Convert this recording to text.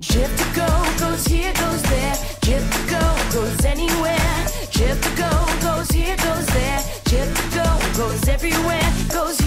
Jif to go goes here, goes there. Jif to go goes anywhere. Jif to go goes here, goes there. Jif to go goes everywhere. Goes.